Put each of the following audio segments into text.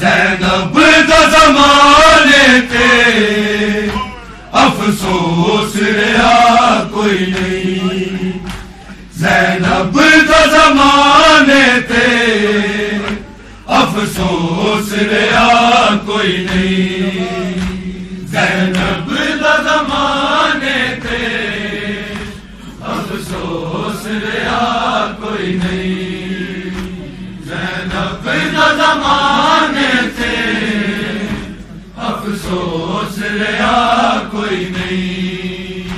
زینب دا زمانے تے افسوس رہا کوئی نہیں۔ زینب دا زمانے تے افسوس رہا کوئی نہیں۔ زینب دا زمانے تے افسوس رہا کوئی نہیں۔ زینب دا زمانے افسوس رہا کوئی نہیں۔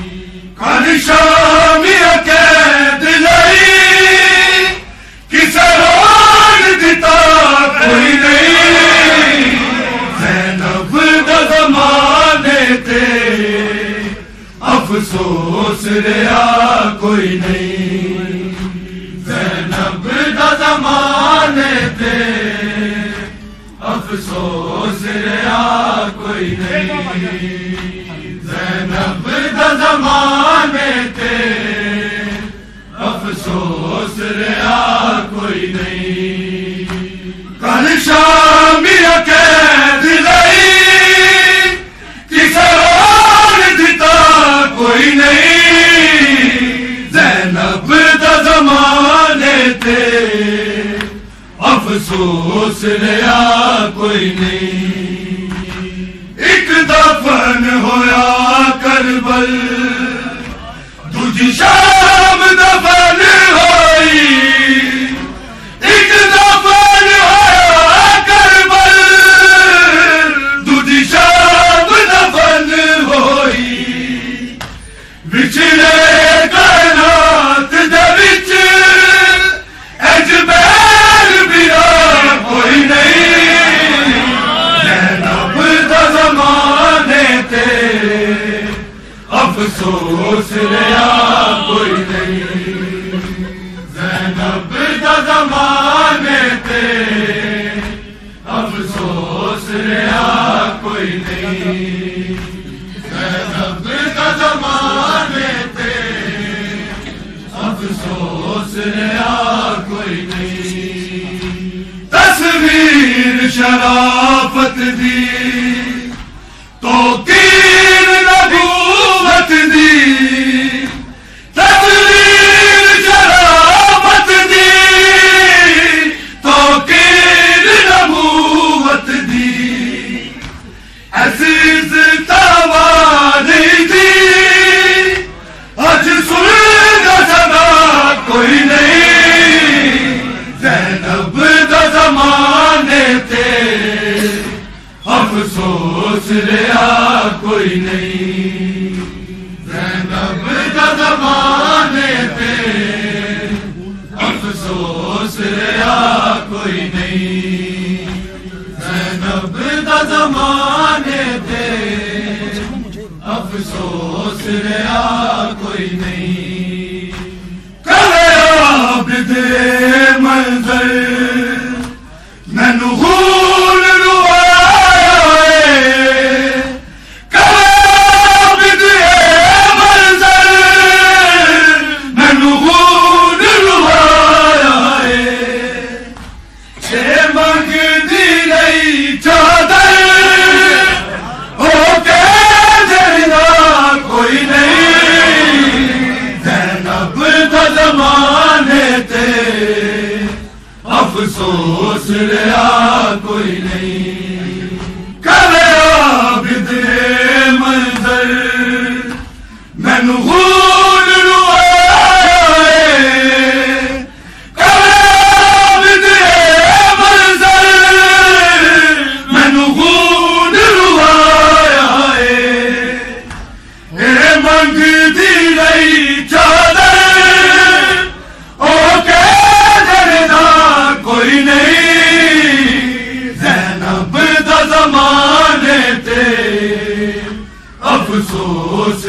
کل شامی قید لئی، کسے روڑ دیتا کوئی نہیں۔ زینب دا زمانے تے افسوس رہا کوئی نہیں۔ زینب دا زمانے تے افسوس رہا کوئی نہیں زینب دا زمانے تے افسوس رہا کوئی نہیں کل شامی قید لئی کسے اور دیتا کوئی نہیں زینب دا زمانے تے افسوس رہا کوئی نہیں۔ دفن ہویا کربل افسوس رہا کوئی نہیں۔ زینب دا زمانے تے افسوس رہا کوئی نہیں۔ زینب دا زمانے تے افسوس رہا کوئی نہیں۔ تصویر شرافت دی۔ کوئی نہیں۔ زینب دا زمانے تے افسوس رہا کوئی نہیں۔ زینب دا زمانے تے افسوس رہا کوئی نہیں۔ زینب دا زمانے تے افسوس رہا کوئی نہیں۔ افسوس رہا کوئی نہیں افسوس